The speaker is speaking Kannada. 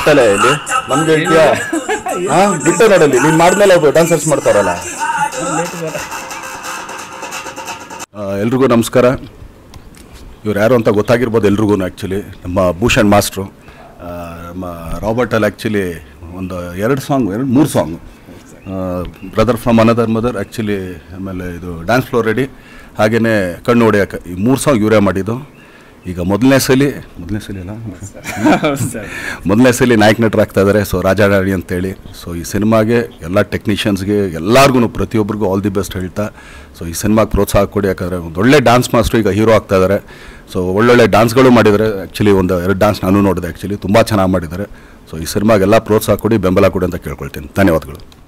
ಬಿಟ್ಟಲ್ಲ ಇಲ್ಲಿ. ನಮ್ಗೆ ಹೇಳ್ತೀಯಾ? ಹಾ, ಬಿಟ್ಟು ನೋಡಲ್ಲಿ. ನೀನ್ ಮಾಡಿದ್ಮೇಲೆ ಡಾನ್ಸರ್ಸ್ ಮಾಡ್ತಾರಲ್ಲ. ಎಲ್ರಿಗೂ ನಮಸ್ಕಾರ. ಇವ್ರು ಯಾರು ಅಂತ ಗೊತ್ತಾಗಿರ್ಬೋದು ಎಲ್ರಿಗೂ ಆ್ಯಕ್ಚುಲಿ ನಮ್ಮ ಭೂಷಣ್ ಮಾಸ್ಟ್ರು. ನಮ್ಮ ರಾಬರ್ಟಲ್ಲಿ ಆ್ಯಕ್ಚುಲಿ ಒಂದು ಎರಡು ಸಾಂಗ್ ಎರಡು, ಮೂರು song brother from another mother actually ಆಮೇಲೆ ಇದು ಡ್ಯಾನ್ಸ್ ಫ್ಲೋರ್ ರೆಡಿ ಹಾಗೆಯೇ ಕಣ್ಣು ಹೊಡೆಯೋಕೆ ಈ ಮೂರು ಸಾಂಗ್ ಇವರೇ ಮಾಡಿದ್ದು. ಈಗ ಮೊದಲನೇ ಸಲ ಮೊದಲನೇ ಸಲ ಅಲ್ಲ? ಮೊದಲನೇ ಸಲ ನಾಯಕ ನಟರು ಆಗ್ತಾ ಇದ್ದಾರೆ ಸೊ ರಾಜಾಡಾಡಿ ಅಂತೇಳಿ. ಸೊ ಈ ಸಿನಿಮಾಗೆ ಎಲ್ಲ ಟೆಕ್ನಿಷಿಯನ್ಸ್ಗೆ ಎಲ್ಲರಿಗೂ ಪ್ರತಿಯೊಬ್ಬರಿಗೂ ಆಲ್ ದಿ ಬೆಸ್ಟ್ ಹೇಳ್ತಾ ಸೊ ಈ ಸಿನಿಮಾಗೆ ಪ್ರೋತ್ಸಾಹ ಕೊಡಿ ಯಾಕಂದರೆ ಒಂದು ಒಳ್ಳೆ ಡ್ಯಾನ್ಸ್ ಮಾಸ್ಟ್ರು ಈಗ ಹೀರೋ ಆಗ್ತಾ ಇದ್ದಾರೆ ಸೊ ಒಳ್ಳೊಳ್ಳೆ ಡ್ಯಾನ್ಸ್ಗಳು ಮಾಡಿದ್ದಾರೆ. ಆ್ಯಕ್ಚುಲಿ ಒಂದು ಎರಡು ಡ್ಯಾನ್ಸ್ ನಾನು ನೋಡಿದೆ ಆ್ಯಕ್ಚುಲಿ ತುಂಬ ಚೆನ್ನಾಗಿ ಮಾಡಿದ್ದಾರೆ. ಸೊ ಈ ಸಿನಿಮಾಗೆಲ್ಲ ಪ್ರೋತ್ಸಾಹ ಕೊಡಿ ಬೆಂಬಲ ಕೊಡಿ ಅಂತ ಕೇಳ್ಕೊಳ್ತೀನಿ. ಧನ್ಯವಾದಗಳು.